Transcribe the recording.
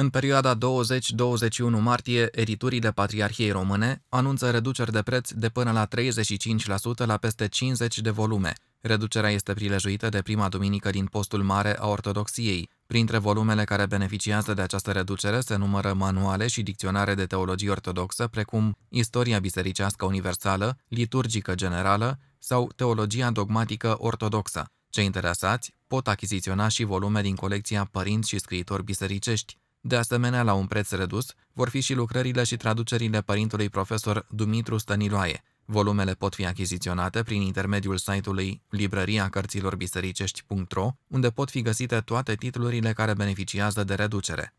În perioada 20-21 martie, editurile Patriarhiei Române anunță reduceri de preț de până la 35% la peste 50 de volume. Reducerea este prilejuită de prima duminică din postul mare a ortodoxiei. Printre volumele care beneficiază de această reducere se numără manuale și dicționare de teologie ortodoxă, precum Istoria bisericească universală, Liturgică generală sau Teologia dogmatică ortodoxă. Cei interesați pot achiziționa și volume din colecția Părinți și scriitori bisericești. De asemenea, la un preț redus, vor fi și lucrările și traducerile părintului profesor Dumitru Stăniloae. Volumele pot fi achiziționate prin intermediul site-ului librăria cărților bisericești.ro, unde pot fi găsite toate titlurile care beneficiază de reducere.